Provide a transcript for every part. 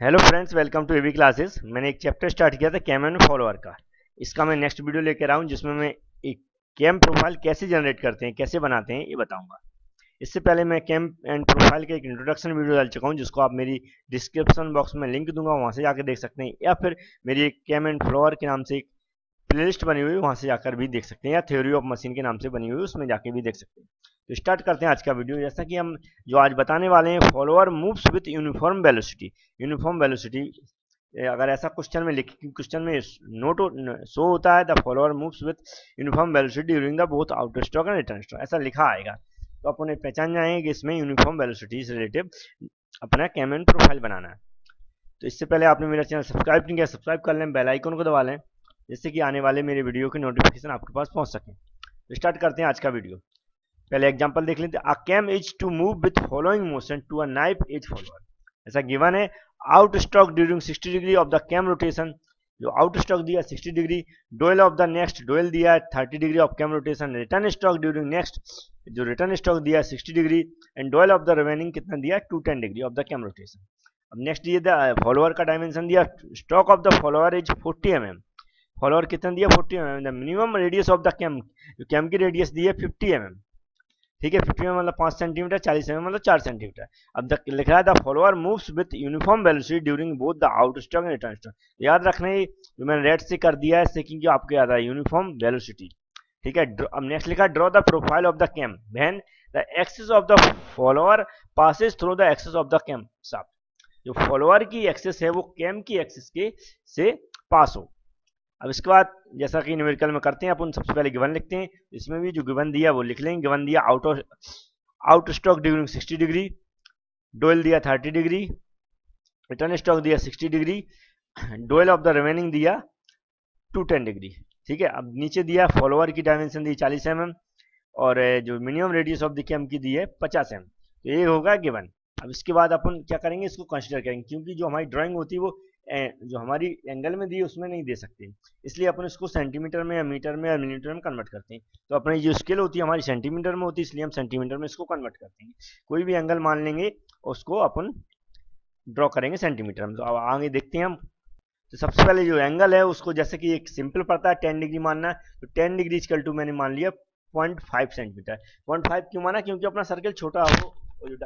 Hello friends welcome to AV classes मैंने एक chapter start किया था कैम एंड फॉलोअर का। इसका मैं नेक्स्ट वीडियो लेकर आऊँ, जिसमें मैं एक कैम प्रोफ़ाइल कैसे जनरेट करते हैं, कैसे बनाते हैं, ये बताऊँगा। इससे पहले मैं कैम एंड प्रोफ़ाइल का एक इंट्रोडक्शन वीडियो डाल चुका हूँ, जिसको आप मेरी डिस्क्रिप्शन बॉक्स में लिंक दूँगा, वहाँ से जाकर देख सकते हैं, या फिर मेरी एक कैम एंड फ्लोअर के नाम से एक प्लेलिस्ट बनी हुई है, वहाँ से जाकर भी देख सकते हैं, या थ्योरी ऑफ़ मशीन के नाम से बनी हुई उसमें जाके भी देख सकते हैं। तो स्टार्ट करते हैं आज का वीडियो जैसा कि हम जो आज बताने वाले हैं follower moves with uniform velocity uniform velocity अगर ऐसा क्वेश्चन में लिख क्वेश्चन में नोट शो होता है the follower moves with uniform velocity during the both outer stroke and return stroke ऐसा लिखा आएगा। तो आप उन्हें पहचान जाएँगे कि इसमें यूनिफॉर्म वेलोसिटी से रिलेटिव अपना कैमन प्रोफ़ाइल बनाना है। तो इससे पहले आपने मेरा चैनल सब्सक्राइब नहीं किया सब्सक्राइब कर लें बेल आइकन को दबा लें, जिससे कि आने वाले मेरे वीडियो की नोटिफिकेशन आपके पास पहुँच सके। तो स्टार्ट करते हैं आज का वीडियो पहले एग्जांपल देख लेते हैं। A cam is to move with following motion to a knife edge follower ऐसा गिवन है। Out stroke during 60 degree of the cam rotation जो आउट स्टॉक दिया 60 degree dwell of the next dwell दिया 30 degree of cam rotation return stroke during next जो return stroke दिया 60 degree and dwell of the remaining कितना दिया 210 degree of the cam rotation अब next ये follower का dimension दिया। Stroke of the follower is 40 m follower कितना दिया 40 m the minimum radius of the cam जो कैम की रेडियस दी है 50 एम ठीक है फिफ्टी में मतलब पाँच सेंटीमीटर चालीस में मतलब चार सेंटीमीटर अब लिख रहा है, the follower moves with uniform velocity during both the out stroke and return stroke याद रखना जो मैंने रेड से कर दिया है इससे क्योंकि आपको याद है यूनिफॉर्म वेलोसिटी ठीक है अब नेक्स्ट लिखा draw the profile of the cam when the axis of the follower passes through the axis of the cam साफ़ जो फॉलोअर की एक्सेस है, वो कैम की एक्सेस के से पास हो। अब इसके बाद, जैसा कि न्यूमेरिकल में करते हैं, अपन सबसे पहले गिवन लिखते हैं। इसमें भी जो गिवन दिया, वो लिख लेंगे गिवन दिया out of out stroke during 60 degree dwell दिया 30 डिग्री रिटर्न स्टॉक दिया 60 degree dwell of the remaining दिया 210 डिग्री ठीक है? अब नीचे दिया फॉलोअर की डायमेंशन दी 40 एम mm और जो minimum radius of the cam की दी है 50 एम mm. तो ये होगा गिवन अब इसके बाद अपन क्या करेंगे? इसको कंसिडर करेंगे। क्योंकि जो हमारी ड्राइंग होती है, वो जो हमारी एंगल में दी है उसमें नहीं दे सकते। इसलिए अपन इसको सेंटीमीटर में या मीटर में या मिलीमीटर में कन्वर्ट करते हैं। तो अपनी जो स्केल होती है, हमारी सेंटीमीटर में होती है, इसलिए हम सेंटीमीटर में इसको कन्वर्ट करते हैं। कोई भी एंगल मान लेंगे, उसको अपन ड्रॉ करेंगे सेंटीमीटर में। तो अब आगे देखते हैं हम। तो सबसे पहले जो एंगल है, उसको जैसे कि एक सिंपल पड़ता है टेन डिग्री मानना तो टेन डिग्री इजकल टू मैंने मान लिया point five centimetre point five क्यों माना? क्योंकि अपना सर्कल छोटा हो और जो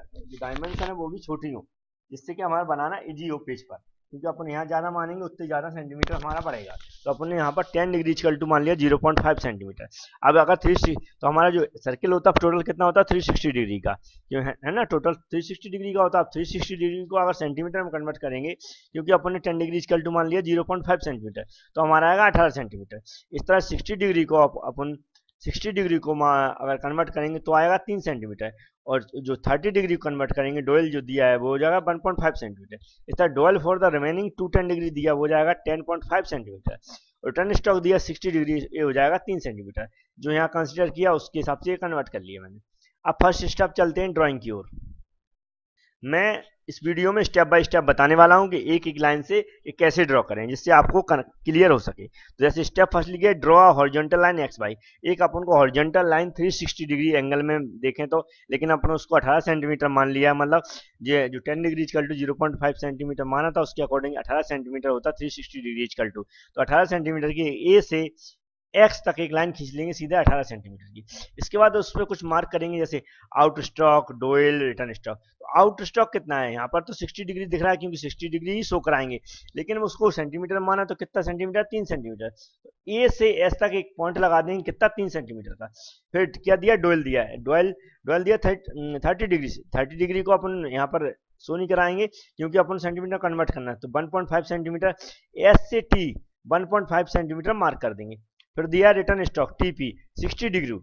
डायमेंशन है, वो भी छोटी हो। जिससे कि हमारा बनाना इजी हो पेज पर। क्योंकि अपन यहाँ ज़्यादा मानेंगे उतने ज़्यादा सेंटीमीटर हमारा पड़ेगा तो अपन यहाँ पर टेन डिग्री इक्वल टू मान लिया ज़ीरो पॉइंट फाइव सेंटीमीटर अब अगर थ्री तो हमारा जो सर्किल होता है टोटल कितना होता है? थ्री सिक्सटी डिग्री का। जो है, है ना? टोटल थ्री सिक्सटी डिग्री का होता है थ्री सिक्सटी डिग्री को अगर सेंटीमीटर में कन्वर्ट करेंगे क्योंकि अपन ने टेन डिग्री इक्वल टू मान लिया ज़ीरो पॉइंट फाइव सेंटीमीटर तो हमारा आएगा अठारह सेंटीमीटर इस तरह सिक्सटी डिग्री को अपन 60 डिग्री को अगर कन्वर्ट करेंगे तो आएगा तीन सेंटीमीटर और जो 30 डिग्री कन्वर्ट करेंगे डोयल जो दिया है वो हो जाएगा 1.5 सेंटीमीटर इस तरह dwell for the remaining two ten degree दिया वो जाएगा 10.5 सेंटीमीटर और टर्न स्टॉक दिया 60 डिग्री, ये हो जाएगा तीन सेंटीमीटर जो यहाँ कंसिडर किया उसके हिसाब से कन्वर्ट कर लिया मैंने. अब फ़र्स्ट स्टेप चलते हैं ड्रॉइंग की ओर. मैं इस वीडियो में स्टेप बाय स्टेप बताने वाला हूँ कि एक एक लाइन से ये कैसे ड्रॉ करें, जिससे आपको क्लियर हो सके। तो जैसे स्टेप फ़र्स्ट लिखिए, draw horizontal line X by एक अपन को हॉर्जेंटल लाइन 360 डिग्री एंगल में देखें तो लेकिन अपन उसको 18 सेंटीमीटर मान लिया मतलब ये जो 10 degree equal to zero centimetre माना था, उसके अकॉर्डिंग अठारह सेंटीमीटर होता थ्री डिग्री इजकल टू। तो अठारह सेंटीमीटर की ए से एक्स तक एक लाइन खींच लेंगे सीधे 18 सेंटीमीटर की। इसके बाद उस पर कुछ मार्क करेंगे, जैसे out stroke dwell return stroke तो आउट स्टॉक कितना है? यहाँ पर तो 60 डिग्री दिख रहा है क्योंकि 60 डिग्री ही शो कराएँगे। लेकिन उसको सेंटीमीटर माना तो कितना सेंटीमीटर तीन सेंटीमीटर तो ए से एस तक एक पॉइंट लगा देंगे, कितना? तीन सेंटीमीटर का। फिर क्या दिया? डोयल दिया है। डोयल डोयल दिया थर्टी डिग्री से। थर्टी डिग्री को अपन यहाँ पर शो नहीं कराएँगे, क्योंकि अपन सेंटीमीटर कन्वर्ट करना है। तो वन सेंटीमीटर एस से टी 1.5 सेंटीमीटर मार्क कर देंगे। फिर दिया return stroke TP 60 degree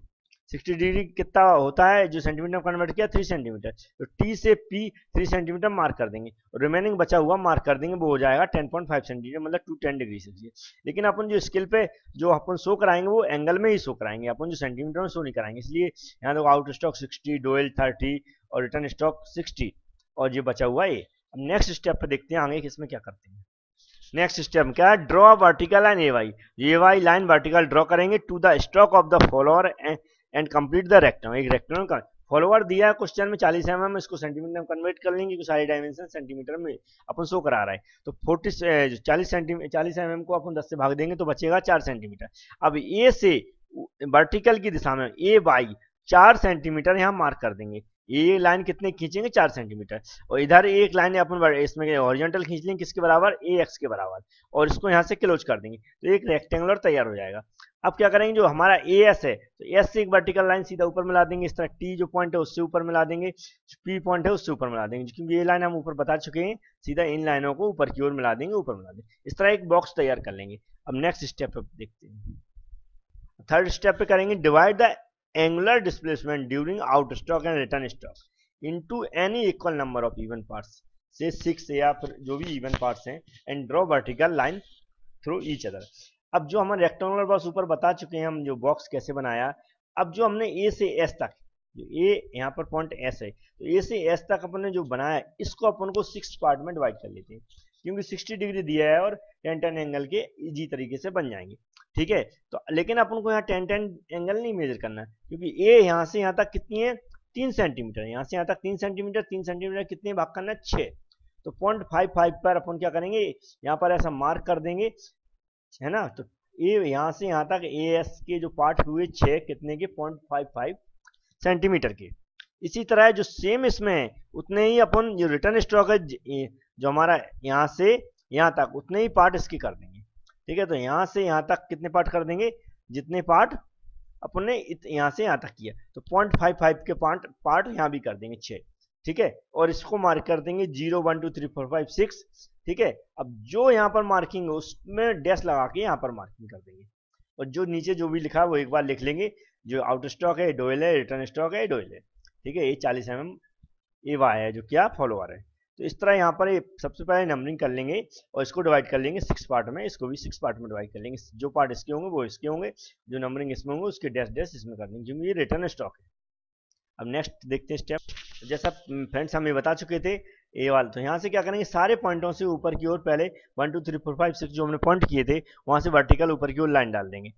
60 degree कितना होता है? जो सेंटीमीटर कन्वर्ट किया थ्री सेंटीमीटर तो टी से पी थ्री सेंटीमीटर मार्क कर देंगे। और रिमेनिंग बचा हुआ मार्क कर देंगे, वो हो जाएगा 10.5 सेंटीमीटर मतलब टू टेन डिग्री सेल्सियस लेकिन अपन जो स्किल पे, जो अपन शो कराएँगे, वो एंगल में ही शो कराएँगे। अपन जो सेंटीमीटर में शो नहीं कराएँगे। इसलिए यहाँ देखो out stroke sixty dwell thirty और रिटर्न स्टॉक सिक्सटी और ये बचा हुआ ये। अब नेक्स्ट स्टेप पे देखते हैं आगे इसमें क्या करते हैं। नेक्स्ट स्टेप क्या है? Draw vertical line A Y A Y line vertical draw करेंगे to the stroke of the follower and complete the rectangle एक रेक्टेंगल का फॉलोअर दिया है क्वेश्चन में 40 एम mm, इसको सेंटीमीटर में कन्वर्ट कर लेंगे सारे डायमेंशन सेंटीमीटर में अपन शो करा रहा है। तो 40 चालीस सेंटीमीटर चालीस एम को अपन 10 से भाग देंगे तो बचेगा 4 सेंटीमीटर अब ए से वर्टिकल की दिशा में ए बाई चार सेंटीमीटर यहाँ मार्क कर देंगे। ये लाइन कितने खींचेंगे? चार सेंटीमीटर। और इधर एक लाइन अपन इसमें हॉरिजॉन्टल खींच लेंगे किसके बराबर? ए एक्स के बराबर। और इसको यहाँ से क्लोज कर देंगे तो एक रेक्टेंगुलर तैयार हो जाएगा। अब क्या करेंगे? जो हमारा ए एस है तो एस से एक वर्टिकल लाइन सीधा ऊपर मिला देंगे। इस तरह टी जो पॉइंट है, उससे ऊपर मिला देंगे। पी पॉइंट है, उससे ऊपर मिला देंगे। क्योंकि ये लाइन हम ऊपर बता चुके हैं, सीधा इन लाइनों को ऊपर की ओर मिला देंगे, ऊपर मिला देंगे। इस तरह एक बॉक्स तैयार कर लेंगे। अब नेक्स्ट स्टेप देखते हैं। थर्ड स्टेप पे करेंगे divide the angular displacement during out stroke and return stroke into any equal number of even parts से सिक्स या फिर जो भी इवन पार्ट्स हैं and draw vertical line through each other अब जो हमारे रेक्टेंगुलर बॉक्स ऊपर बता चुके हैं हम जो बॉक्स कैसे बनाया, अब जो हमने ए से एस तक, जो ए यहाँ पर पॉइंट एस है तो ए से एस तक अपन ने जो बनाया, इसको अपन को सिक्स पार्ट में डिवाइड कर लेते हैं, क्योंकि 60 डिग्री दिया है और टेन टेन एंगल के इजी तरीके से बन जाएँगे। ठीक है? तो लेकिन अपन को यहाँ टेन टेन एंगल नहीं मेजर करना है, क्योंकि ए यहाँ से यहाँ तक कितनी है? तीन सेंटीमीटर यहाँ से यहाँ तक तीन सेंटीमीटर तीन सेंटीमीटर कितने भाग करना है? छः तो पॉइंट फाइव फाइव पर अपन क्या करेंगे? यहाँ पर ऐसा मार्क कर देंगे, है ना? तो ए यहाँ से यहाँ तक ए एस के जो पार्ट हुए छः कितने के? पॉइंट फाइव फाइव सेंटीमीटर के। इसी तरह जो सेम इसमें है, उतने ही अपन जो रिटर्न स्टॉक है जो हमारा यहाँ से यहाँ तक, उतने ही पार्ट इसके कर देंगे। ठीक है तो यहाँ से यहाँ तक कितने पार्ट कर देंगे? जितने पार्ट अपन ने यहाँ से यहाँ तक किया। तो पॉइंट फाइव फाइव के पार्ट पार्ट यहाँ भी कर देंगे छः ठीक है? और इसको मार्क कर देंगे zero one two three four five six ठीक है? अब जो यहाँ पर मार्किंग है, उसमें डैश लगा के यहाँ पर मार्किंग कर देंगे। और जो नीचे जो भी लिखा है, वो एक बार लिख लेंगे। जो आउट स्टॉक है डोयल है रिटर्न स्टॉक है डोयल है, ठीक है? ये चालीस एम एम ए वाई है, जो क्या फॉलोअर है। तो इस तरह यहाँ पर सबसे पहले नंबरिंग कर लेंगे और इसको डिवाइड कर लेंगे सिक्स पार्ट में, इसको भी सिक्स पार्ट में डिवाइड कर लेंगे। जो पार्ट इसके होंगे, वो इसके होंगे, जो नंबरिंग इसमें होंगे, उसके डैश डैश इसमें कर देंगे क्योंकि ये रिटर्न स्टॉक है। अब नेक्स्ट देखते हैं स्टेप जैसा फ्रेंड्स हमें बता चुके थे ए वाल तो यहाँ से क्या करेंगे, सारे पॉइंटों से ऊपर की ओर पहले one two three four five six जो हमने पॉइंट किए थे, वहाँ से वर्टिकल ऊपर की ओर लाइन डाल देंगे।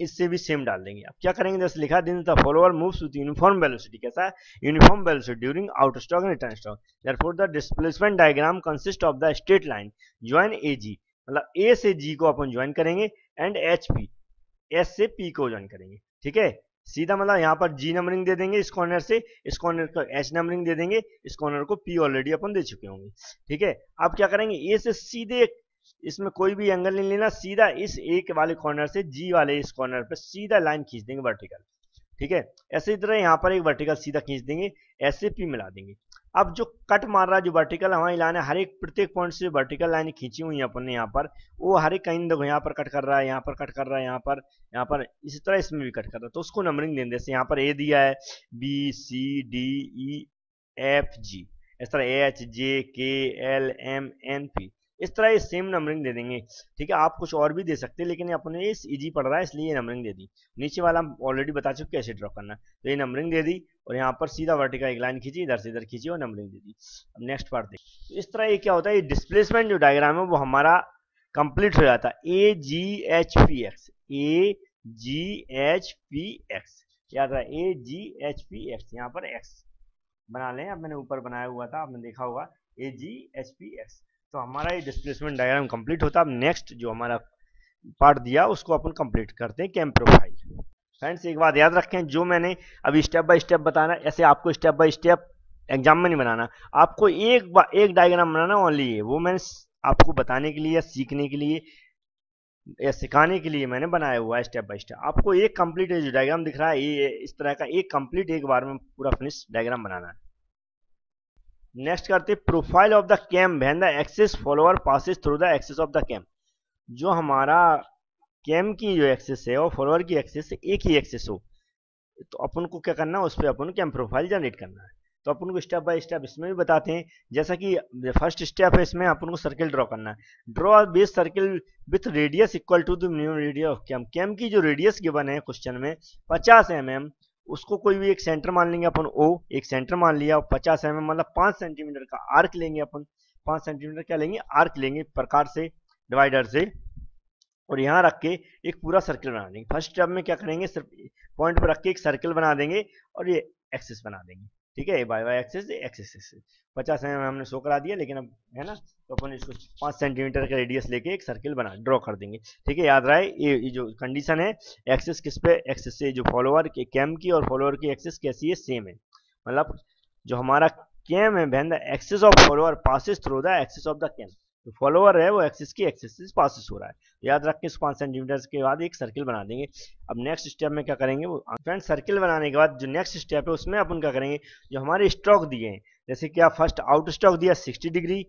इससे भी सेम डाल देंगे। अब क्या करेंगे? जैसे लिखा then the follower moves with uniform velocity कैसा है? Uniform velocity during out stroke and return stroke therefore the displacement diagram consist of the straight line join A G मतलब ए से जी को अपन ज्वाइन करेंगे एंड एच पी एस से P को join करेंगे। ठीक है? सीधा मतलब यहाँ पर जी नंबरिंग दे देंगे इस कॉर्नर से, इस कॉर्नर को एच नंबरिंग दे देंगे, इस कॉर्नर को पी ऑलरेडी अपन दे चुके होंगे। ठीक है? अब क्या करेंगे? ए से सीधे इसमें कोई भी एंगल नहीं लेना, सीधा इस एक वाले कॉर्नर से जी वाले इस कॉर्नर पर सीधा लाइन खींच देंगे वर्टिकल ठीक है? ऐसे तरह यहाँ पर एक वर्टिकल सीधा खींच देंगे, ऐसे पी मिला देंगे। अब जो कट मार रहा जो वर्टिकल हमारी लाइन है। हर एक प्रत्येक पॉइंट से वर्टिकल लाइन खींची हुई है अपन ने यहाँ पर। वो हर एक कहीं देखो, यहाँ पर कट कर रहा है, यहाँ पर कट कर रहा है, यहाँ पर यहाँ पर, इसी तरह इसमें भी कट कर रहा है। तो उसको नंबरिंग देंगे जैसे यहाँ पर ए दिया है B C D E F G इस तरह एच जे के एल एम एन पी इस तरह ये सेम नंबरिंग दे देंगे। ठीक है, आप कुछ और भी दे सकते हैं, लेकिन अपने इस इजी पढ़ रहा है, इसलिए ये नंबरिंग दे दी। नीचे वाला हम ऑलरेडी बता चुके कैसे ड्रॉ करना तो ये नंबरिंग दे दी, और यहाँ पर सीधा वर्टिकल एक लाइन खींची, इधर से इधर खींची, और नंबरिंग दे दी। अब नेक्स्ट पार्ट देख तो इस तरह ये क्या होता है, ये डिस्प्लेसमेंट जो डायग्राम है, वो हमारा कंप्लीट हो जाता है। A G H P X A G H P X याद है A G H P X यहाँ पर एक्स बना लें। अब मैंने ऊपर बनाया हुआ था, आपने देखा होगा। A G H P X तो हमारा ये डिस्प्लेसमेंट डायग्राम कंप्लीट होता है। अब नेक्स्ट जो हमारा पार्ट दिया उसको अपन कंप्लीट करते हैं कैम प्रोफ़ाइल फ्रेंड्स एक बात याद रखें जो मैंने अभी स्टेप बाय स्टेप बताना ऐसे आपको स्टेप बाय स्टेप एग्ज़ाम में नहीं बनाना। आपको एक बा, एक डायग्राम बनाना ओनली वो मैंने आपको बताने के लिए या सीखने के लिए या सिखाने के लिए मैंने बनाया हुआ है स्टेप बाय स्टेप आपको एक कंप्लीट जो डायग्राम दिख रहा है ये इस तरह का एक कंप्लीट एक बार में पूरा फिनिश डायग्राम बनाना है। नेक्स्ट करते profile of the cam when the axis follower passes through the axis of the cam जो हमारा कैम की जो एक्सेस है और फॉलोअर की एक्सेस एक ही एक्सेस हो तो अपन को क्या करना है उस पर अपन कैम प्रोफ़ाइल जनरेट करना है। तो अपन को स्टेप बाय स्टेप इसमें भी बताते हैं जैसा कि फ़र्स्ट स्टेप है इसमें अपन को सर्किल ड्रॉ करना है। Draw base circle with radius equal to the minimum radius of cam cam की जो रेडियस गिवन है क्वेश्चन में 50 एम mm, उसको कोई भी एक सेंटर मान लेंगे अपन ओ एक सेंटर मान लिया, पचास एम मतलब पाँच सेंटीमीटर का आर्क लेंगे अपन। पाँच सेंटीमीटर क्या लेंगे? आर्क लेंगे प्रकार से डिवाइडर से। और यहाँ रख के एक पूरा सर्किल बना देंगे। फ़र्स्ट स्टेप में क्या करेंगे? सिर्फ़ पॉइंट पर रख के एक सर्किल बना देंगे और ये एक्सिस बना देंगे। ठीक है Y Y axis X axis पचास एम हमने शो करा दिया, लेकिन अब, है ना तो अपन इसको पाँच सेंटीमीटर का रेडियस लेके एक सर्किल बना ड्रॉ कर देंगे। ठीक है, याद रहा है ये जो कंडीशन है एक्सेस किस पे? एक्सेस से जो फॉलोअर के कैम की और फॉलोअर की एक्सेस कैसी है? सेम है। मतलब जो हमारा कैम है when the axis of follower passes through the axis of the cam जो फॉलोअर है, वो एक्सिस की एक्सिस से पासिस हो रहा है। याद रख इस पाँच सेंटीमीटर के बाद एक सर्किल बना देंगे। अब नेक्स्ट स्टेप में क्या करेंगे, वो फ्रेंड सर्किल बनाने के बाद जो नेक्स्ट स्टेप है, उसमें अपन क्या करेंगे, जो हमारे स्ट्रोक दिए हैं, जैसे कि आप फ़र्स्ट आउट स्टॉक दिया 60 डिग्री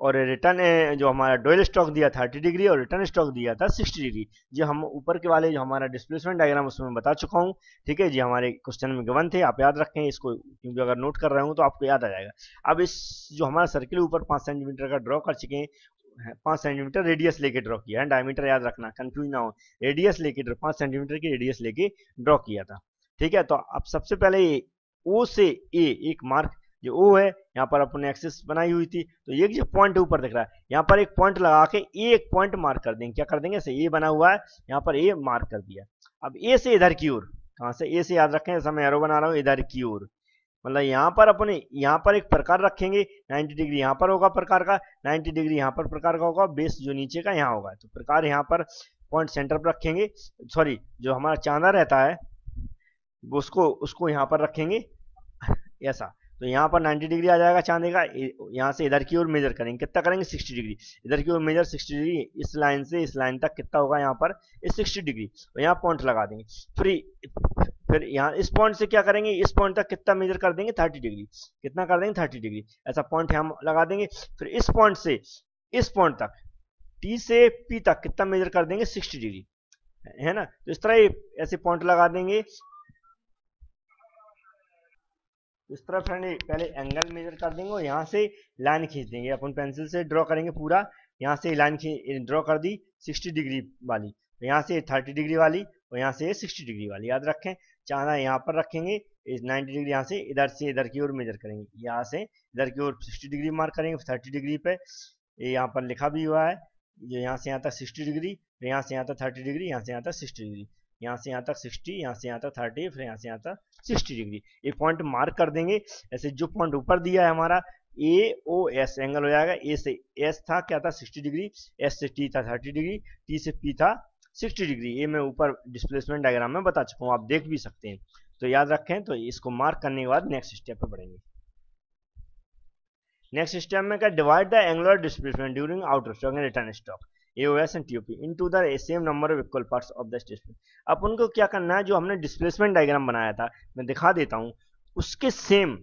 और रिटर्न जो हमारा डोयल स्टॉक दिया था 30 डिग्री और रिटर्न स्टॉक दिया था 60 डिग्री जो हम ऊपर के वाले जो हमारा डिस्प्लेसमेंट डायग्राम उसमें बता चुका हूँ। ठीक है जी हमारे क्वेश्चन में गिवन थे, आप याद रखें, इसको क्योंकि अगर नोट कर रहे हो तो आपको याद आ जाएगा। अब इस जो हमारा सर्किल ऊपर पाँच सेंटीमीटर का ड्रॉ कर चुके हैं। पाँच सेंटीमीटर रेडियस लेके ड्रॉ किया है। डायमीटर याद रखना कंफ्यूज ना हो। रेडियस लेके, पाँच सेंटीमीटर की रेडियस लेके ड्रॉ किया था। ठीक है तो अब सबसे पहले ओ से ए एक मार्क जो ओ है, यहाँ पर अपने एक्सिस बनाई हुई थी तो ये जो पॉइंट ऊपर दिख रहा है, यहाँ पर एक पॉइंट लगा के ए एक पॉइंट मार्क कर देंगे। क्या कर देंगे? ऐसे ए बना हुआ है, यहाँ पर ए मार्क कर दिया। अब ए से इधर की ओर, कहाँ से? ए से याद रखें ऐसा मैं एरो बना रहा हूँ, इधर की ओर। मतलब यहाँ पर अपने, यहाँ पर एक प्रकार रखेंगे 90 डिग्री यहाँ पर होगा प्रकार का 90 डिग्री यहाँ पर प्रकार का होगा बेस जो नीचे का यहाँ होगा। तो प्रकार यहाँ पर पॉइंट सेंटर पर रखेंगे सॉरी जो हमारा चांदा रहता है, उसको उसको यहाँ पर रखेंगे, ऐसा। तो यहाँ पर 90 डिग्री आ जाएगा चांदी का यहाँ से इधर की ओर मेजर करेंगे। कितना करेंगे? 60 डिग्री इधर की ओर मेजर 60 डिग्री इस लाइन से, इस लाइन तक कितना होगा यहाँ पर? इस 60 डिग्री तो यहाँ पॉइंट लगा देंगे। फिर फिर यहाँ इस पॉइंट से क्या करेंगे? इस पॉइंट तक कितना मेजर कर देंगे? 30 डिग्री कितना कर देंगे? 30 डिग्री ऐसा पॉइंट हम लगा देंगे। फिर इस पॉइंट से, इस पॉइंट तक टी से पी तक कितना मेजर कर देंगे? सिक्सटी डिग्री है ना? तो इस तरह ऐसे पॉइंट लगा देंगे। इस तरह फ्रेंड पहले एंगल मेजर कर देंगे और यहाँ से लाइन खींच देंगे। अपन पेंसिल से ड्रॉ करेंगे पूरा। यहाँ से लाइन ड्रॉ कर दी 60 डिग्री वाली। तो यहाँ से 30 डिग्री वाली और यहाँ से 60 डिग्री वाली। याद रखें चांदा यहाँ पर रखेंगे 90 डिग्री यहाँ से इधर से इधर की ओर मेजर करेंगे। यहाँ से इधर की ओर 60 डिग्री मार्क करेंगे 30 डिग्री पे। यहाँ पर लिखा भी हुआ है जो यहाँ से यहाँ तक 60 डिग्री यहाँ से यहाँ तक 30 डिग्री यहाँ से यहाँ तक 60 डिग्री यहाँ से यहाँ तक 60 यहाँ से यहाँ तक 30 फिर यहाँ से यहाँ तक 60 डिग्री। ये पॉइंट मार्क कर देंगे। ऐसे जो पॉइंट ऊपर दिया है हमारा ए ओ एस एंगल हो जाएगा। ए से एस था, क्या था? 60 डिग्री। एस से टी था 30 डिग्री। टी से पी था 60 डिग्री। ये मैं ऊपर डिस्प्लेसमेंट डायग्राम में बता चुका हूँ, आप देख भी सकते हैं। तो याद रखें तो इसको मार्क करने के बाद नेक्स्ट स्टेप पे बढ़ेंगे। नेक्स्ट स्टेप में क्या? Divide the angular displacement during outer stroke and return stroke AOS and TOP into the same number of equal parts of the displacement अब उनको क्या करना है? जो हमने डिस्प्लेसमेंट डायग्राम बनाया था, मैं दिखा देता हूँ। उसके सेम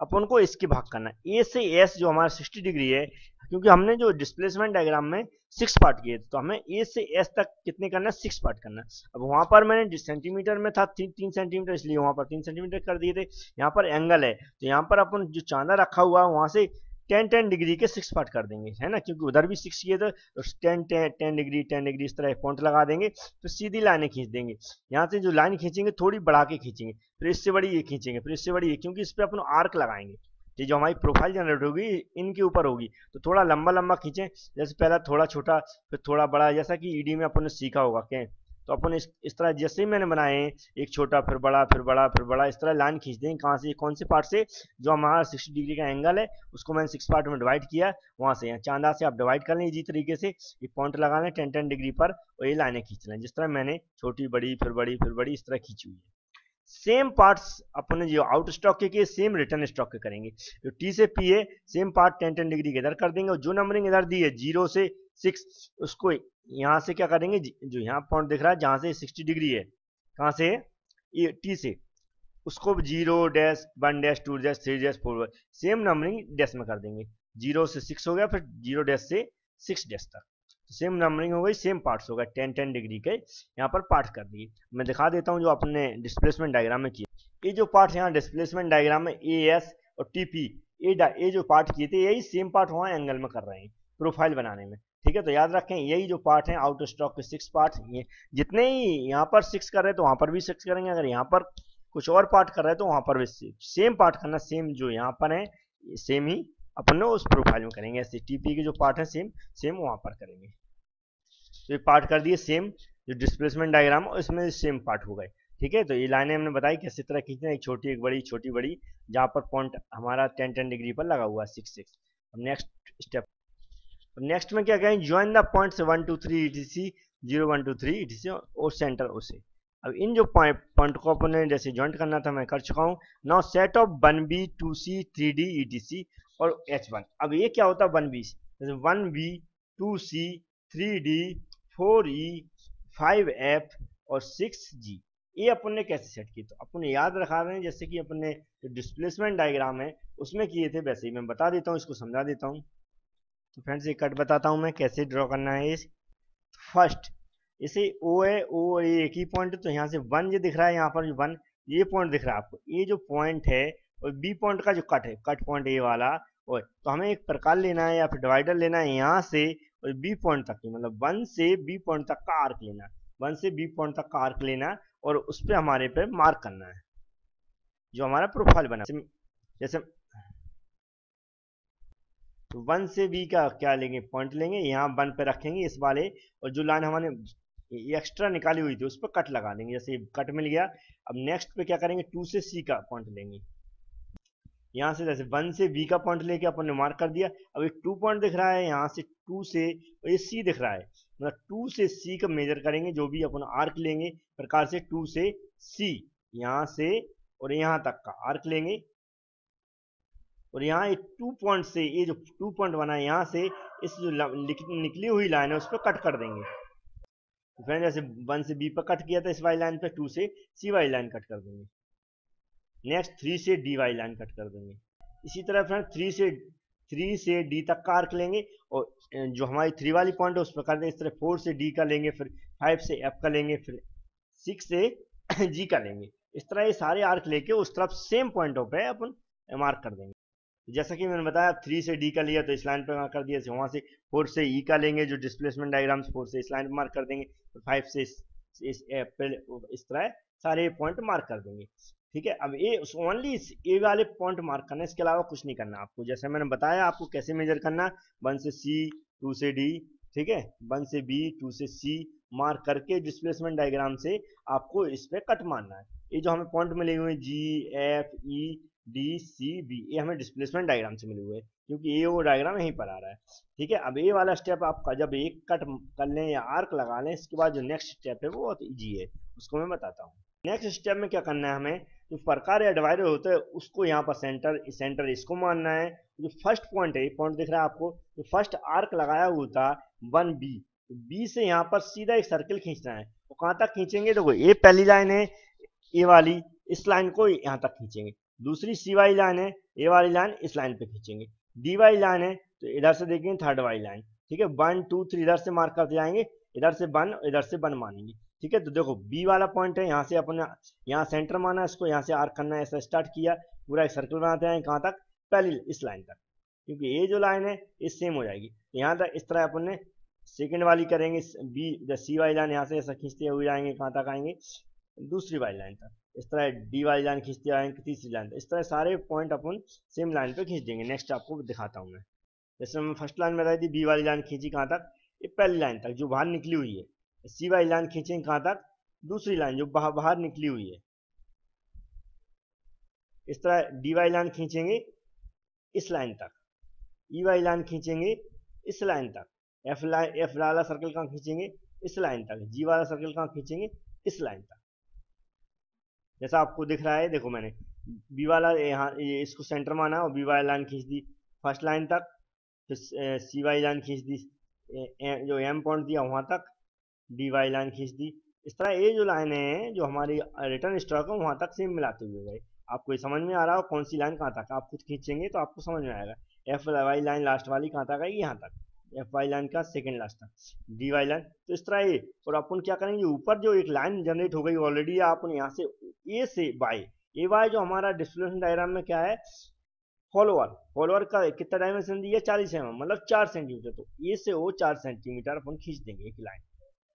अपन को इसके भाग करना ए से एस जो हमारा 60 डिग्री है, क्योंकि हमने जो डिस्प्लेसमेंट डायग्राम में सिक्स पार्ट किए तो हमें ए से एस तक कितने करना है? सिक्स पार्ट करना अब वहाँ पर मैंने सेंटीमीटर में था तीन तीन सेंटीमीटर इसलिए वहाँ पर तीन सेंटीमीटर कर दिए थे। यहाँ पर एंगल है। तो यहाँ पर अपन जो चांदा रखा हुआ है, वहाँ से टेन टेन डिग्री के सिक्स पार्ट कर देंगे, है ना? क्योंकि उधर भी सिक्स किए थे तो ten ten ten degree ten degree इस तरह पॉइंट लगा देंगे तो सीधी लाइनें खींच देंगे। यहाँ से जो लाइन खींचेंगे, थोड़ी बढ़ा के खींचेंगे, फिर इससे बड़ी ये खींचेंगे, फिर इससे बड़ी ये, क्योंकि इस पर अपन आर्क लगाएँगे। ये जो हमारी प्रोफ़ाइल जनरेट होगी, इनके ऊपर होगी। तो थोड़ा लंबा लंबा खींचें, जैसे पहला थोड़ा छोटा, फिर थोड़ा बड़ा, जैसा कि ईडी में अपन ने सीखा होगा क्या तो अपन इस इस तरह जैसे मैंने बनाए एक छोटा, फिर बड़ा फिर बड़ा फिर बड़ा, इस तरह लाइन खींच देंगे कहाँ से, कौन से पार्ट से, जो हमारा सिक्सटी डिग्री का एंगल है, उसको मैंने सिक्स पार्ट में डिवाइड किया, वहाँ से, यहाँ चांदा से आप डिवाइड कर लें इसी तरीके से ये पॉइंट लगा लें टेन टेन डिग्री पर, और ये लाइनें खींच लें, जिस तरह मैंने छोटी, बड़ी, फिर बड़ी फिर बड़ी, इस तरह खींची हुई है। सेम पार्ट्स अपने जो आउट स्टॉक के किए सेम रिटर्न स्टॉक के करेंगे। जो टी से पी है same part ten ten degree के इधर कर देंगे, और जो नंबरिंग इधर दी है ज़ीरो से सिक्स, उसको यहाँ से क्या करेंगे? जो यहाँ पॉइंट दिख रहा है, जहाँ से सिक्सटी डिग्री है। कहाँ से? ये टी से। उसको zero dash, one dash, two dash, three dash, four same numbering dash में कर देंगे। ज़ीरो से सिक्स हो गया, फिर ज़ीरो डैश से सिक्स डैश तक। सेम नंबरिंग हो गई, सेम पार्ट्स हो गए, टेन टेन डिग्री के यहाँ पर पार्ट कर दिए। मैं दिखा देता हूँ जो अपने डिस्प्लेसमेंट डायग्राम में किए ये जो पार्ट यहाँ डिस्प्लेसमेंट डायग्राम में ए एस और टी पी ये जो पार्ट किए थे, यही सेम पार्ट वहाँ एंगल में कर रहे हैं प्रोफ़ाइल बनाने में। ठीक है तो याद रखें, यही जो पार्ट है आउट स्टॉक के सिक्स पार्ट ये जितने ही यहाँ पर सिक्स कर रहे तो वहाँ पर भी सिक्स करेंगे, अगर यहाँ पर कुछ और पार्ट कर रहे तो वहाँ पर भी सेम पार्ट करना सेम जो यहाँ पर है सेम ही अपन उस प्रोफ़ाइल में करेंगे, ऐसे टीपी के जो पार्ट है सेम सेम वहाँ पर करेंगे। तो ये पार्ट कर दिए सेम जो डिस्प्लेसमेंट डायग्राम और इसमें सेम पार्ट हो गए। ठीक है तो ये लाइनें हमने बताई, किस तरह खींचना एक छोटी, एक बड़ी, छोटी, बड़ी, जहाँ पर पॉइंट हमारा टेन टेन डिग्री पर लगा हुआ है six six next step next में क्या कहें join the points one two three E T C zero one two three E T C और सेंटर उसे अब इन जो पॉइंट पॉइंट को अपन जैसे ज्वाइंट करना था, मैं कर चुका हूँ। Now set of one B two C three D E T C और एच वन अब ये क्या होता है वन बी जैसे one B two C three D four E five F और सिक्स जी ये अपन ने कैसे सेट की तो अपन याद रखा रहे हैं, जैसे कि अपन जो डिस्प्लेसमेंट डायग्राम है, उसमें किए थे वैसे ही। मैं बता देता हूँ, इसको समझा देता हूँ। तो फ्रेंड्स ये कट बताता हूँ मैं कैसे ड्रॉ करना है इस फ़र्स्ट इसे ओ है ओ एक ही पॉइंट तो यहाँ से वन ये दिख रहा है, यहाँ पर वन ये पॉइंट दिख रहा है आपको। ये जो पॉइंट है और बी पॉइंट का जो कट है कट पॉइंट ए वाला, और तो हमें एक प्रकार लेना है या फिर डिवाइडर लेना है यहाँ से और बी पॉइंट तक मतलब वन से बी पॉइंट तक का आर्क लेना। वन से बी पॉइंट तक का आर्क लेना और उस पर हमारे पे मार्क करना है। जो हमारा प्रोफ़ाइल बना जैसे तो वन से बी का क्या लेंगे? पॉइंट लेंगे, यहाँ वन पे रखेंगे इस वाले, और जो लाइन हमारे एक्स्ट्रा निकाली हुई थी, उस पर कट लगा देंगे, जैसे कट मिल गया। अब नेक्स्ट पे क्या करेंगे? टू से सी का पॉइंट लेंगे। यहाँ से जैसे वन से बी का पॉइंट लेके अपन ने मार्क कर दिया। अब एक टू पॉइंट दिख रहा है, यहाँ से टू से, और ये सी दिख रहा है। मतलब टू से सी का मेजर करेंगे, जो भी अपन आर्क लेंगे, प्रकार से टू से सी यहाँ से, और यहाँ तक का आर्क लेंगे। और यहाँ एक टू पॉइंट से, ये जो टू पॉइंट बना है, यहाँ से इस जो निकली हुई लाइन है, उस पर कट कर देंगे। फ्रेंड जैसे वन से बी पर कट किया था इस वाई लाइन पे टू से सी वाई लाइन कट कर देंगे। नेक्स्ट थ्री से डी वाई लाइन कट कर देंगे। इसी तरह फ्रेंड थ्री से थ्री से डी तक का आर्क लेंगे और जो हमारी थ्री वाली पॉइंट है, उस पर कर देंगे। इस तरह फोर से डी का लेंगे, फिर फाइव से एफ़ का लेंगे, फिर सिक्स से जी का लेंगे। इस तरह ये सारे आर्क लेके उस तरफ़ सेम पॉइंटों पे अपन मार्क कर देंगे। जैसा कि मैंने बताया थ्री से डी का लिया तो इस लाइन पर मार्क कर दिया वहाँ से फोर से ई e का लेंगे जो डिस्प्लेसमेंट डायग्राम फोर से इस लाइन पर मार्क कर देंगे फाइव से इस, इस, इस तरह सारे पॉइंट मार्क कर देंगे। ठीक है? अब ए ओनली ए वाले पॉइंट मार्क करना इसके अलावा कुछ नहीं करना आपको। जैसे मैंने बताया आपको कैसे मेजर करना वन से सी टू से डी ठीक है? वन से बी टू से सी मार्क करके डिस्प्लेसमेंट डायग्राम से आपको इस पे कट मारना है। ये जो हमें पॉइंट मिले हुए G F E D C B ये हमें डिस्प्लेसमेंट डायग्राम से मिले हुए क्योंकि ये वो डायग्राम यहीं पर आ रहा है। ठीक है? अब ये वाला स्टेप आपका जब एक कट कर लें या आर्क लगा लें, इसके बाद जो नेक्स्ट स्टेप है वो बहुत ईजी है, उसको मैं बताता हूँ। नेक्स्ट स्टेप में क्या करना है हमें? जो प्रकार या डिवाइडर होता है, उसको यहाँ पर सेंटर सेंटर इसको मानना है। जो फ़र्स्ट पॉइंट है पॉइंट दिख रहा है आपको, जो फ़र्स्ट आर्क लगाया हुआ था वन बी बी से यहाँ पर सीधा एक सर्किल खींचना है। वो कहाँ तक खींचेंगे? देखो ये पहली लाइन है ये वाली, इस लाइन को यहाँ तक खींचेंगे। दूसरी सी वाई लाइन है ये वाली लाइन इस लाइन पे खींचेंगे। डी वाई लाइन है तो इधर से देखेंगे थर्ड वाई लाइन। ठीक है? वन टू थ्री इधर से मार्क करते जाएँगे, इधर से वन इधर से वन मानेंगे। ठीक है? तो देखो बी वाला पॉइंट है, यहाँ से अपने, यहाँ सेंटर माना इसको, यहाँ से आर्क करना ऐसा स्टार्ट किया, पूरा एक सर्कल बनाते हैं कहाँ तक? पहली, इस लाइन तक। क्योंकि ये जो लाइन है, ये सेम हो जाएगी। यहाँ तक इस तरह अपन ने सेकेंड वाली करेंगे बी सी वाली लाइन यहाँ से ऐसा खींचते हुए जाएँगे, कहाँ तक आएँगे? दूसरी वाली लाइन तक। इस तरह डी वाली लाइन खींचते आएँगे, तीसरी लाइन इस तरह सारे पॉइंट अपन सेम लाइन पे खींच देंगे। नेक्स्ट आपको दिखाता हूँ मैं। जैसे मैं फ़र्स्ट लाइन में बताई थी बी वाली लाइन खींची कहाँ तक? ये पहली लाइन तक, जो बाहर निकली हुई है। सी वाली लाइन खींचेंगे कहाँ तक? दूसरी लाइन जो बाहर निकली हुई है। इस तरह डी वाई लाइन खींचेंगे इस लाइन तक। ई वाई लाइन खींचेंगे इस लाइन तक। एफ़ लाइन एफ़ वाला सर्कल कहाँ खींचेंगे? इस लाइन तक। जी वाला सर्कल कहाँ खींचेंगे? इस लाइन तक। जैसा आपको दिख रहा है, देखो मैंने बी वाला यहाँ इसको सेंटर माना और बी वाली लाइन खींच दी। फ़र्स्ट लाइन तक, फिर सी वाई लाइन खींच दी जो एम पॉइंट दिया वहाँ तक डी वाई लाइन खींच दी। इस तरह ये जो लाइन है, जो हमारी रिटर्न स्टॉक है वहाँ तक सेम मिलाते हुए गए आपको ये समझ में आ रहा हो कौन सी लाइन कहाँ तक आप खुद खींचेंगे तो आपको समझ में आएगा। एफ़ वाई लाइन लास्ट वाली कहाँ तक आएगी? यहाँ तक। एफ़ वाई लाइन का सेकेंड लास्ट तक डी वाई लाइन तो इस तरह ये, और अपन क्या करेंगे, ऊपर जो एक लाइन जनरेट हो गई ऑलरेडी आप यहाँ से ए से वाई ए वाई जो हमारा डिस्प्लेशन डायग्राम में क्या है फॉलोअर फॉलोअर का कितना डायमेंशन दिया, चालीस एम मतलब चार सेंटीमीटर तो ए से वो चार सेंटीमीटर अपन खींच देंगे एक लाइन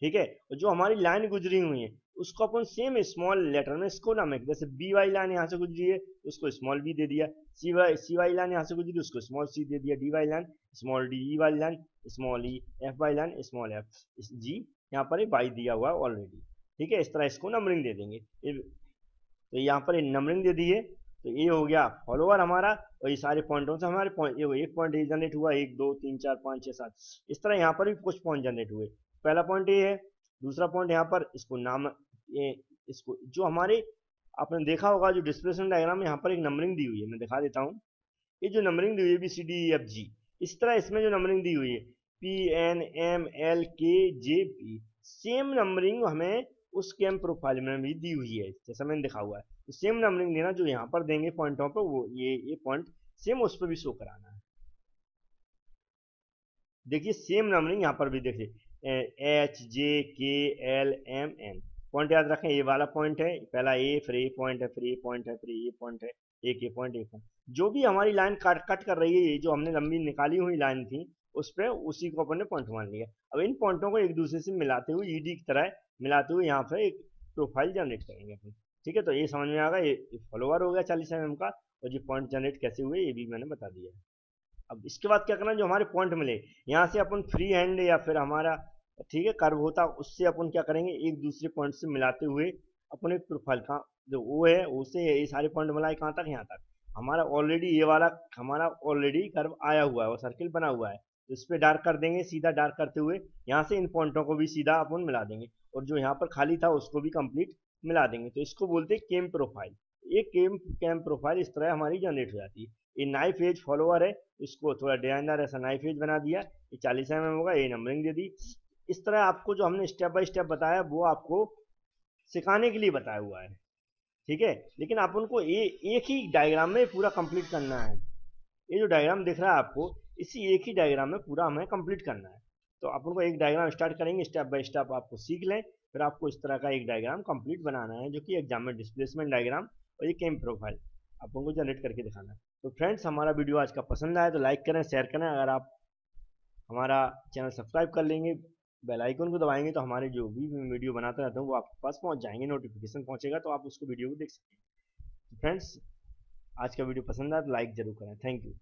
ठीक है? और जो हमारी लाइन गुजरी हुई है, उसको अपन सेम स्मॉल लेटर में, इसको नाम जैसे बी वाई लाइन यहाँ से गुजरी है, उसको स्मॉल बी दे दिया C Y C Y line यहाँ से गुजरी, उसको स्मॉल सी दे दिया D Y line small D E Y line small E F Y line small F G यहाँ पर वाई दिया हुआ है ऑलरेडी ठीक है, इस तरह इसको नंबरिंग दे देंगे। तो यहाँ पर नंबरिंग दे दिए। तो ये हो गया फॉलोअर हमारा और ये सारे पॉइंटों से हमारे पॉइंट ये एक पॉइंट ये जनरेट हुआ, एक, दो, तीन, चार, पाँच छः सात। इस तरह यहाँ पर भी कुछ पॉइंट जनरेट हुए। पहला पॉइंट ये है, दूसरा पॉइंट यहाँ पर इसको नाम ये इसको जो हमारे आपने देखा होगा जो डिस्प्लेसमेंट डायग्राम यहाँ पर एक नंबरिंग दी हुई है। मैं दिखा देता हूँ। ये जो नंबरिंग दी हुई है B C D F G इस तरह इसमें जो नंबरिंग दी हुई है पी एन एम एल के जे पी सेम नंबरिंग हमें उस कैम प्रोफ़ाइल में भी दी हुई है, जैसा मैंने दिखा हुआ है। तो सेम नंबरिंग देना जो यहाँ पर देंगे पॉइंटों पर वो ये ये पॉइंट सेम उस पर भी शो कराना है। देखिए सेम नंबरिंग यहाँ पर भी देखिए एच जे के एल एम एन पॉइंट याद रखें, ये वाला पॉइंट है, पहला ए फिर ए पॉइंट है, फिर ए पॉइंट है, फिर ए पॉइंट है एक ए पॉइंट ए पॉइंट जो भी हमारी लाइन कट कट कर रही है, ये जो हमने लंबी निकाली हुई लाइन थी, उस पर उसी को अपन ने पॉइंट मान लिया अब इन पॉइंटों को एक दूसरे से मिलाते हुए ईडी की तरह मिलाते हुए यहाँ पे एक प्रोफ़ाइल जनरेट करेंगे अपन। ठीक है तो ये समझ में आ गया, ये फॉलोवर हो गया चालीस एम का, और ये पॉइंट जनरेट कैसे हुए, ये भी मैंने बता दिया। अब इसके बाद क्या करना, जो हमारे पॉइंट मिले, यहाँ से अपन फ्री हैंड या फिर हमारा, ठीक है कर्व होता, उससे अपन क्या करेंगे, एक दूसरे पॉइंट से मिलाते हुए, अपन प्रोफ़ाइल का, जो वो है, उसे, ये सारे पॉइंट मिलाए कहाँ तक, यहाँ तक। हमारा ऑलरेडी ये वाला, हमारा ऑलरेडी कर्व आया हुआ है, वो सर्किल बना हुआ है। इस पर डार्क कर देंगे, सीधा डार्क करते हुए, यहाँ से इन पॉइंटों को भी सीधा अपन मिला देंगे। और जो यहाँ पर खाली था, उसको भी कंप्लीट मिला देंगे। तो इसको बोलते हैं केम प्रोफ़ाइल ये केम कैम प्रोफ़ाइल इस तरह हमारी जनरेट हो जाती है। ये नाइफ एज फॉलोअर है, इसको थोड़ा डिजाइनदार ऐसा नाइफ एज बना दिया। ये चालीस एम एम होगा, ये नंबरिंग दे दी। इस तरह आपको जो हमने स्टेप बाय स्टेप बताया, वो आपको सिखाने के लिए बताया हुआ है। ठीक है? लेकिन आप उनको ए, एक ही डायग्राम में पूरा कंप्लीट करना है। ये जो डायग्राम दिख रहा है आपको इसी एक ही डायग्राम में पूरा हमें कंप्लीट करना है। तो आप उनको एक डायग्राम स्टार्ट करेंगे स्टेप बाय स्टेप आपको सीख लें। फिर आपको इस तरह का एक डायग्राम कंप्लीट बनाना है जो कि एग्ज़ाम में डिस्प्लेसमेंट डायग्राम और ये कैम प्रोफ़ाइल आप उनको जनरेट करके दिखाना है। तो फ्रेंड्स हमारा वीडियो आज का पसंद आया तो लाइक करें शेयर करें। अगर आप हमारा चैनल सब्सक्राइब कर लेंगे बेल आइकन को दबाएँगे तो हमारे जो भी वीडियो बनाते रहते हैं, वो आपके पास पहुँच जाएँगे नोटिफिकेशन पहुंचेगा तो आप उसको वीडियो को देख सकते हैं। तो फ्रेंड्स आज का वीडियो पसंद आया तो लाइक ज़रूर करें। Thank you